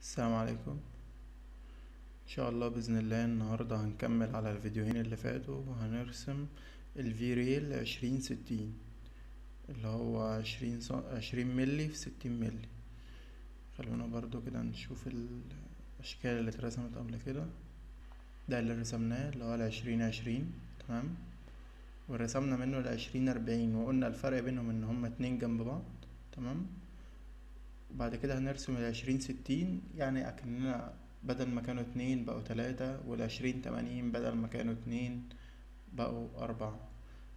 السلام عليكم. إن شاء الله بإذن الله النهارده هنكمل على الفيديوهين اللي فاتوا وهنرسم ال V-rail عشرين ستين اللي هو عشرين ص... عشرين ملي في ستين ملي خلونا برضو كده نشوف الأشكال اللي اترسمت قبل كده. ده اللي رسمناه اللي هو العشرين عشرين تمام؟ ورسمنا منه العشرين أربعين وقلنا الفرق بينهم إن هما اتنين جنب بعض تمام؟ وبعد كده هنرسم العشرين ستين يعني أكننا بدل ما كانوا اتنين بقوا تلاتة والعشرين تمانين بدل ما كانوا اتنين بقوا أربعة.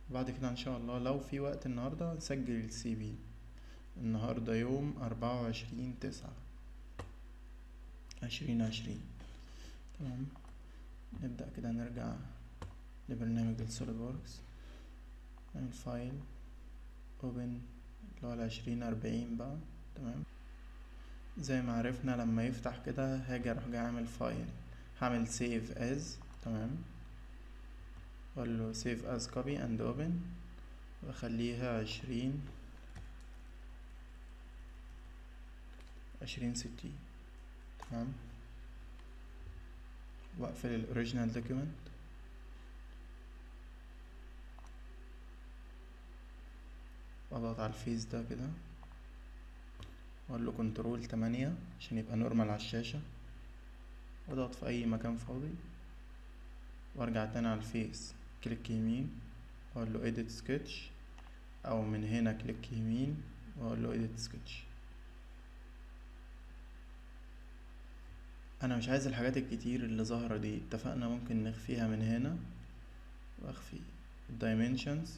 بعد كده إن شاء الله لو في وقت النهاردة نسجل السي بي. النهاردة يوم أربعة وعشرين تسعة. عشرين عشرين. تمام. نبدأ كده نرجع لبرنامج ال SOLIDWORKS نعمل file open اللي هو العشرين أربعين بقى. تمام. زي ما عرفنا لما يفتح كده هاجي أروح جاي اعمل file هعمل save as تمام؟ أقول له save as copy and open. واخليها عشرين. عشرين ستين. تمام؟ واقفل ال original document واضغط على ال face ده كده. وأقول له control تمانية عشان يبقى normal على الشاشة. واضغط في أي مكان فاضي. وأرجع تاني على ال face. click يمين. وأقول له edit sketch. أو من هنا click يمين. وأقول له edit sketch. أنا مش عايز الحاجات الكتير اللي ظاهرة دي. اتفقنا ممكن نخفيها من هنا. وأخفي dimensions.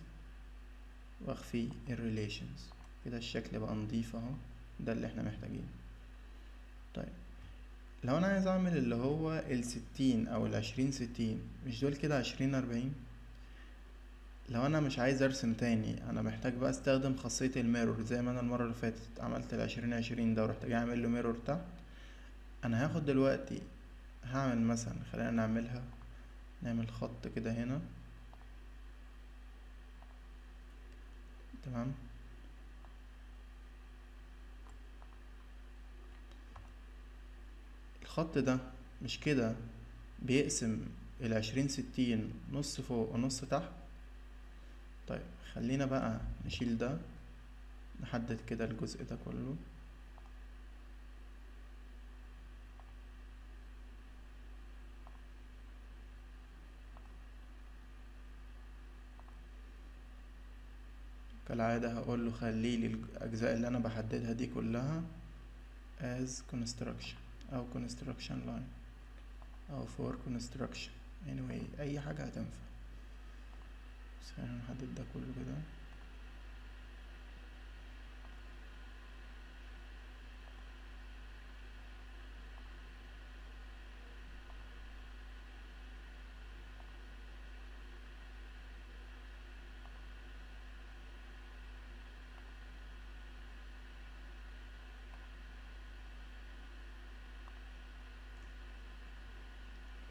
وأخفي relations كده الشكل بقى نضيف أهو. ده اللي إحنا محتاجينه. طيب لو أنا عايز أعمل اللي هو الستين أو العشرين ستين مش دول كده عشرين أربعين؟ لو أنا مش عايز أرسم تاني أنا محتاج بقى أستخدم خاصية الميرور زي ما أنا المرة اللي فاتت عملت العشرين عشرين ده ورحت جاي اعمل له ميرور تحت. أنا هاخد دلوقتي هعمل مثلا خلينا نعملها نعمل خط كده هنا. تمام؟ الخط ده مش كده؟ بيقسم العشرين ستين نص فوق ونص تحت؟ طيب خلينا بقى نشيل ده نحدد كده الجزء ده كله. كالعادة هقول له خلي لي الأجزاء اللي أنا بحددها دي كلها as construction. أو construction line أو for construction anyway أي حاجة هتنفع بس خلينا نحدد ده كله كده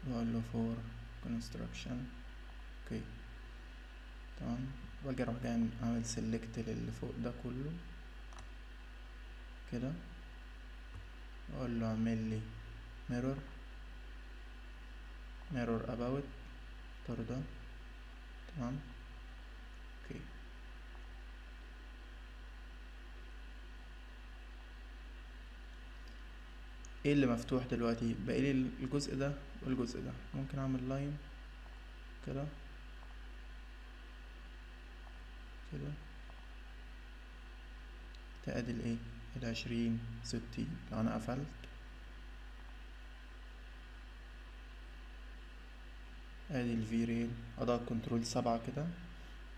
واقول له for construction. okay تمام. واجي أروح جاي أعمل select للي فوق ده كله. كده. واقول له أعمل لي mirror. mirror about. اختار ده تمام. okay إيه اللي مفتوح دلوقتي؟ باقي لي الجزء ده. والجزء ده. ممكن أعمل line كده. كده. تأدي الايه العشرين ستين. لو أنا قفلت. أدي ال V-rail أضغط control سبعة كده.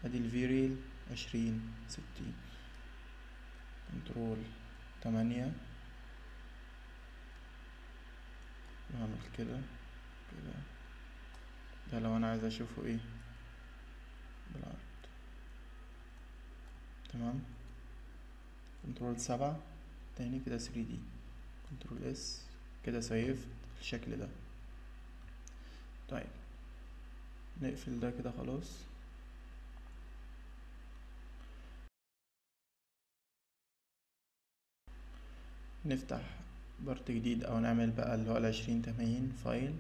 أدي ال V-rail عشرين ستين. control تمانية. نعمل كده. ده لو أنا عايز أشوفه إيه؟ بالعرض. تمام؟ control سبعة تاني كده 3D. control S كده save الشكل ده. طيب نقفل ده كده خلاص. نفتح part جديد أو نعمل بقى اللي هو العشرين تمانين file.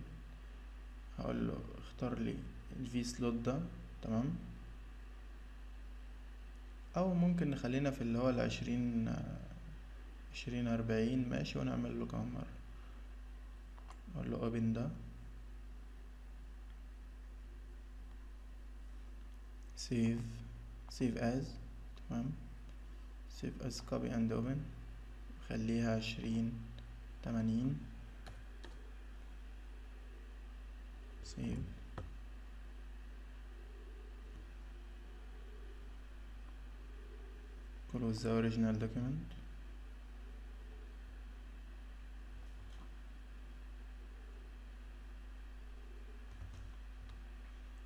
هقول له اختار لي ال V-slot ده تمام؟ أو ممكن نخلينا في اللي هو العشرين عشرين أربعين ماشي ونعمل له كمان مرة. أقول له open ده. Save save as تمام؟ Save as copy and open. خليها عشرين تمانين. Save close the original document?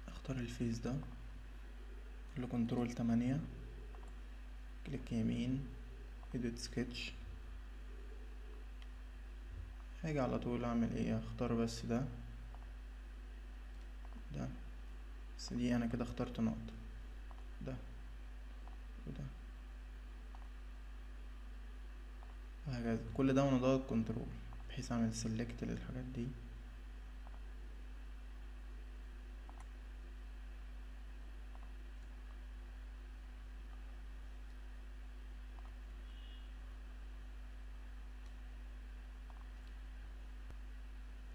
اختار ال face ده. له control تمانية. click يمين. edit sketch. هاجي على طول أعمل إيه؟ أختار بس ده. ده. بس دي أنا كده اخترت نقطة. ده. وده. وهكذا. كل ده وأنا ضاغط control بحيث أعمل select للحاجات دي.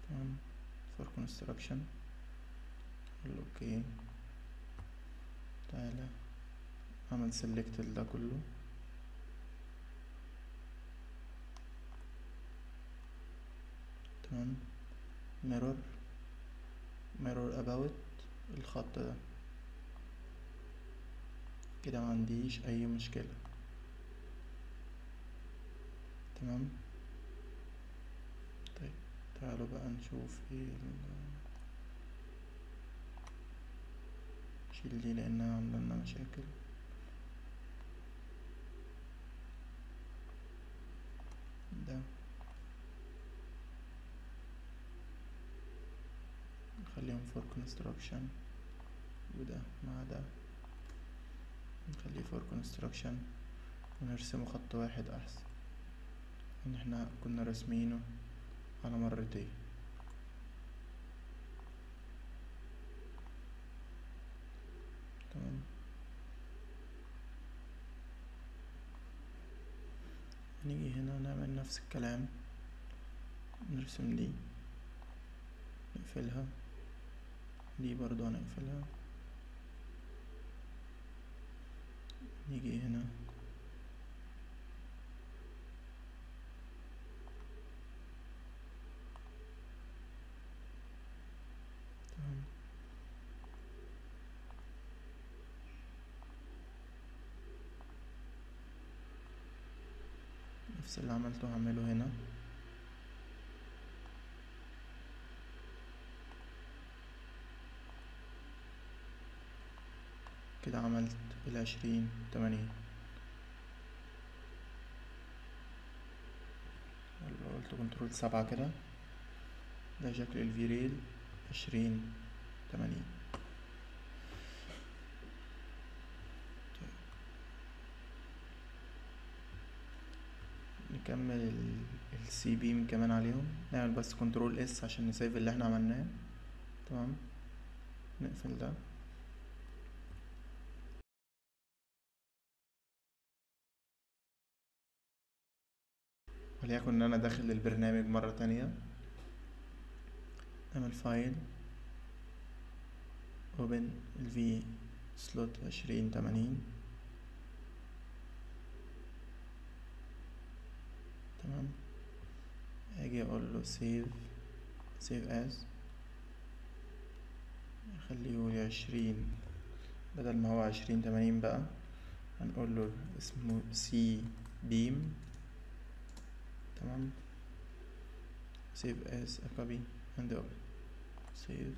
تمام. construction. أقول okay. تعالى. اعمل select ده كله. تمام. Mirror. Mirror about الخط ده. كده ما عنديش أي مشكلة. تمام. طيب تعالوا بقى نشوف إيه ال- شيل دي لأنها عاملة لنا مشاكل. ده. نخليهم for construction. وده مع ده. نخليه for construction. ونرسمه خط واحد أحسن. إن إحنا كنا راسمينه على مرتين. نيجي هنا نعمل نفس الكلام. نرسم دي. نقفلها. دي برضو هنقفلها. نيجي هنا تمام نفس اللي عملته هعمله هنا. كده عملت العشرين تمانين. قلت control سبعة كده. ده شكل ال V-rail عشرين تمانين. نكمل ال C-beam كمان عليهم. نعمل بس control S عشان ن save اللي إحنا عملناه. تمام؟ نقفل ده. وليكن إن أنا داخل البرنامج مرة تانية. نعمل file open ال V-slot عشرين تمانين تمام أجي أقول له save save as اخليه لي عشرين بدل ما هو عشرين تمانين بقى هنقول له اسمه C-beam تمام؟ as a copy and open save.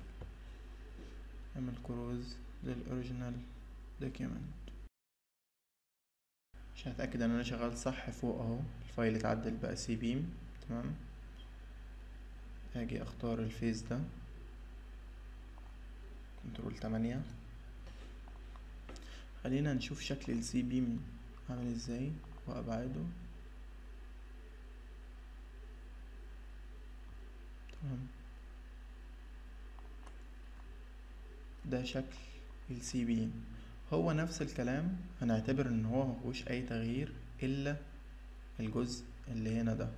اعمل close لل original document. عشان أتأكد إن أنا شغال صح فوق أهو. ال file اتعدل بقى C-Beam تمام؟ هاجي أختار ال face ده. control تمانية. خلينا نشوف شكل ال C-Beam عامل إزاي وابعاده تمام. ده شكل السي بيم هو نفس الكلام هنعتبر إن هو مفيهوش أي تغيير إلا الجزء اللي هنا ده.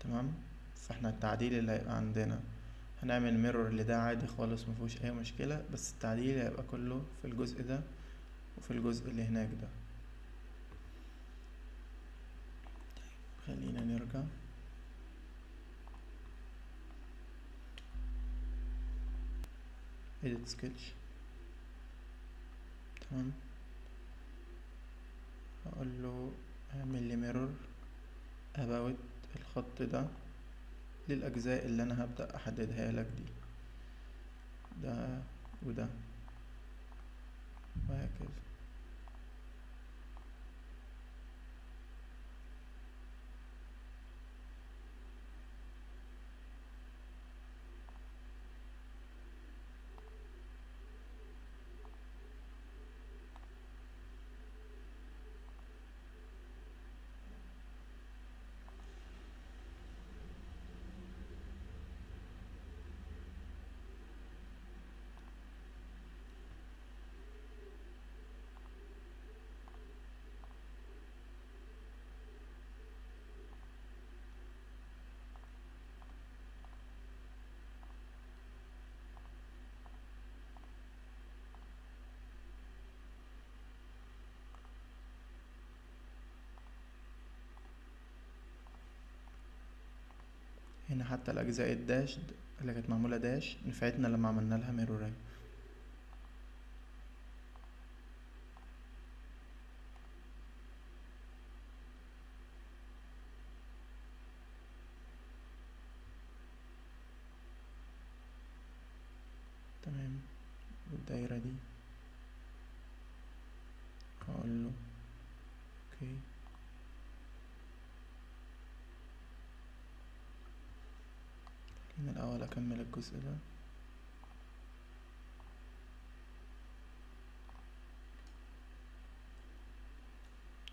تمام؟ فاحنا التعديل اللي هيبقى عندنا. هنعمل ميرور لده عادي خالص مفيهوش أي مشكلة بس التعديل هيبقى كله في الجزء ده وفي الجزء اللي هناك ده. خلينا نرجع. edit sketch. تمام. هقول له اعمل لي mirror about الخط ده. للأجزاء اللي أنا هبدأ أحددها لك دي. ده وده. وهكذا. هنا حتى الأجزاء الداش اللي كانت معمولة داش نفعتنا لما عملنا لها ميرورين تمام والدايرة دي هقول له أوكي أكمل الجزء ده.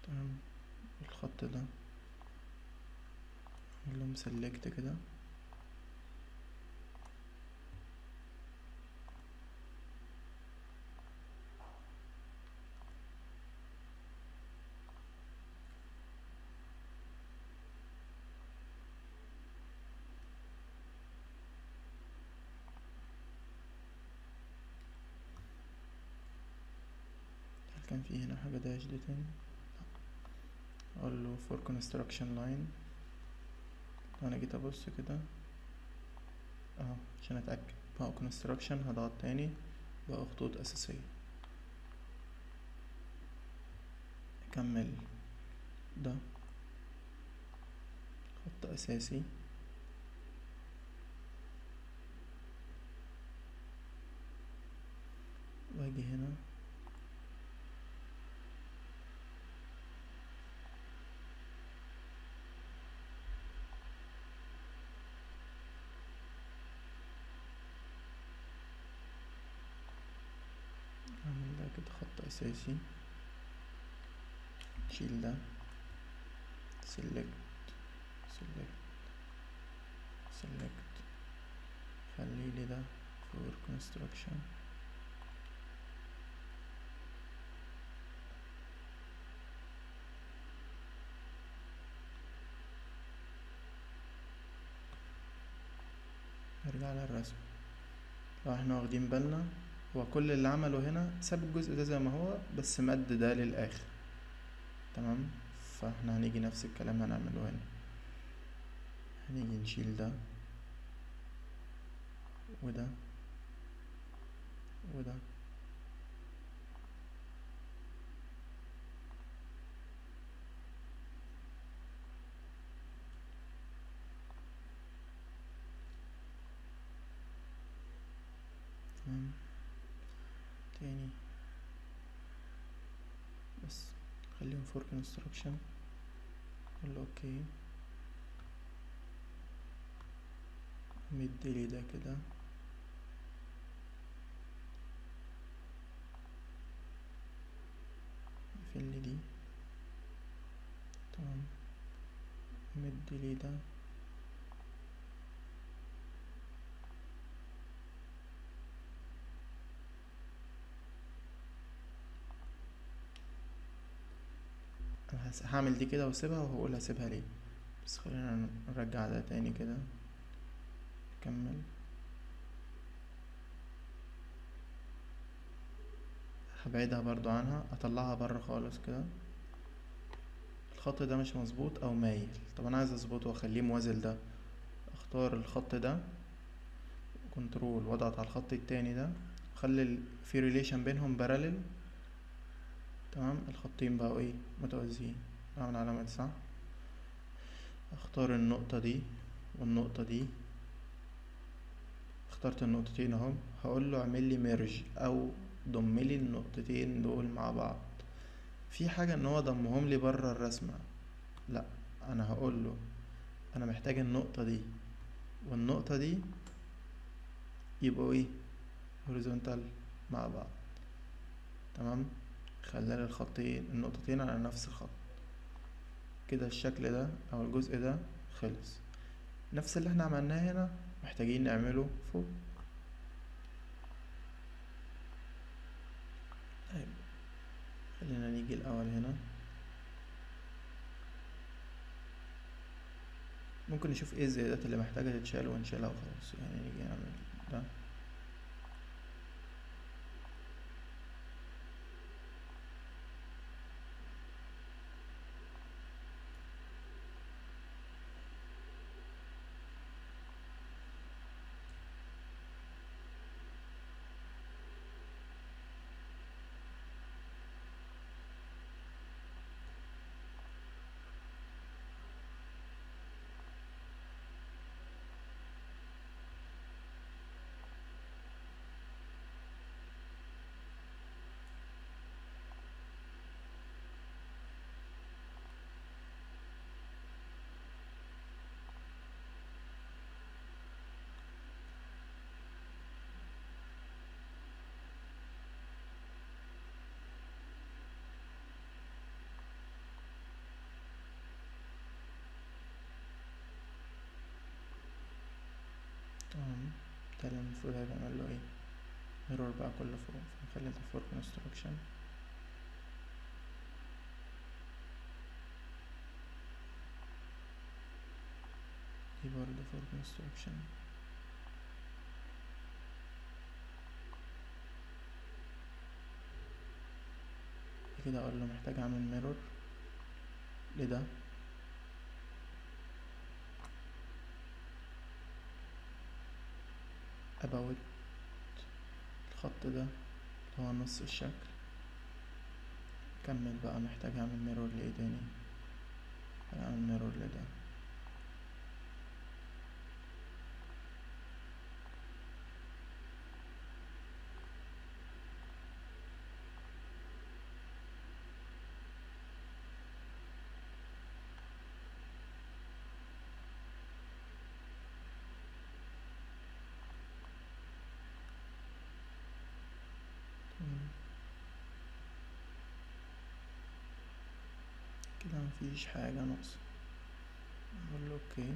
تمام. الخط ده. أعمل له مسلكت كده هل كان في هنا حاجة داش دي أقول له for construction line. لو أنا جيت أبص كده. أهو عشان أتأكد. بقى construction هضغط تاني. بقى خطوط أساسية. أكمل. ده. خط أساسي. وأجي هنا اعمل ده كده خط اساسي شيل ده. Select. Select. Select. خلي لي ده for construction. نرجع للرسم. لو إحنا واخدين بالنا هو كل اللي عمله هنا ساب الجزء ده زي ما هو بس مد ده للآخر. تمام؟ فاحنا هنيجي نفس الكلام هنعمله هنا. هنيجي نشيل ده وده وده تمام تاني بس خليهم for construction أقول OK مديلي ده كده. اقفل دي. تمام. مديلي ده. هعمل دي كده واسيبها وهقول هسيبها ليه. بس خلينا نرجع ده تاني كده. نكمل. هبعدها برضو عنها أطلعها بره خالص كده. الخط ده مش مظبوط أو مايل. طب أنا عايز أظبطه وأخليه موازي ده أختار الخط ده. control واضغط على الخط التاني ده. خلي في relation بينهم parallel تمام؟ الخطين بقوا إيه؟ متوازيين. اعمل علامة صح اختار النقطة دي والنقطة دي. اخترت النقطتين اهم هقول له اعمل لي ميرج أو ضم لي النقطتين دول مع بعض. في حاجة إن هو ضمهم لي بره الرسمة. لأ أنا هقول له أنا محتاج النقطة دي. والنقطة دي يبقوا إيه؟ هوريزونتال مع بعض. تمام؟ خلال الخطين النقطتين على نفس الخط. كده الشكل ده أو الجزء ده خلص. نفس اللي إحنا عملناه هنا محتاجين نعمله فوق. طيب خلينا نيجي الأول هنا. ممكن نشوف إيه الزيادات اللي محتاجة تتشال ونشيلها وخلاص. يعني نيجي نعمل ده تمام المفروض هيتعمل له إيه؟ mirror بقى كل فوق فنخلي ده for construction دي برضه for construction كده أقول له محتاج أعمل mirror لده. About الخط ده اللي هو نص الشكل. كمل بقى محتاج اعمل ميرور لإيه تاني؟ اعمل ميرور لده تمام. كده مفيش حاجة ناقصة. أقول له أوكي.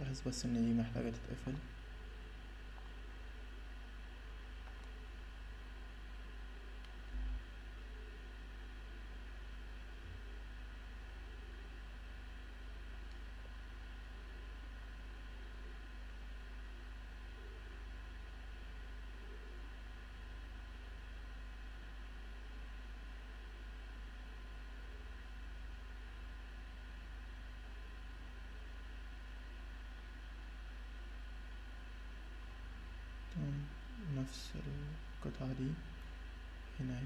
لاحظ بس إن دي محتاجة تتقفل تمام نفس القطعة دي هنا. اهي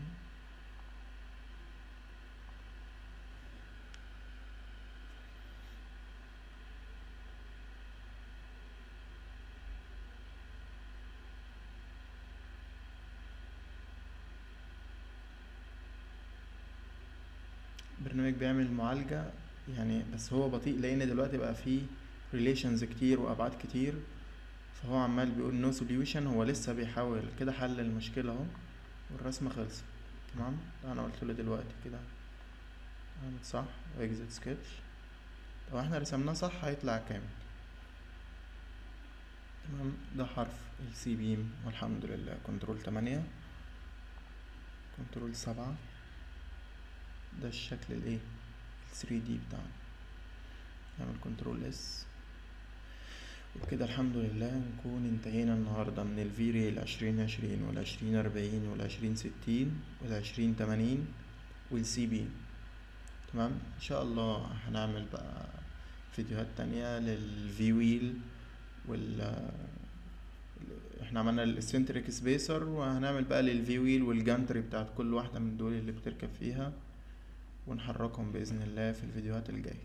البرنامج بيعمل معالجة يعني بس هو بطيء لأن دلوقتي بقى فيه relations كتير وأبعاد كتير. فهو عمال بيقول no solution هو لسه بيحاول. كده حل المشكلة أهو. والرسمة خلصت. تمام؟ أنا قلت له دلوقتي كده. أعمل صح. و exit sketch لو إحنا رسمناه صح هيطلع كامل تمام؟ ده حرف ال C-Beam والحمد لله. control تمانية. control سبعة. ده الشكل الايه ال three D بتاعنا. نعمل control S وبكده الحمد لله نكون انتهينا النهاردة من ال V-Rail عشرين عشرين والعشرين أربعين والعشرين ستين والعشرين تمانين والسي بي تمام؟ إن شاء الله هنعمل بقى فيديوهات تانية لل V wheel وال إحنا عملنا ال eccentric spacer وهنعمل بقى لل V wheel وال gantry بتاعت كل واحدة من دول اللي بتركب فيها ونحركهم بإذن الله في الفيديوهات الجاية.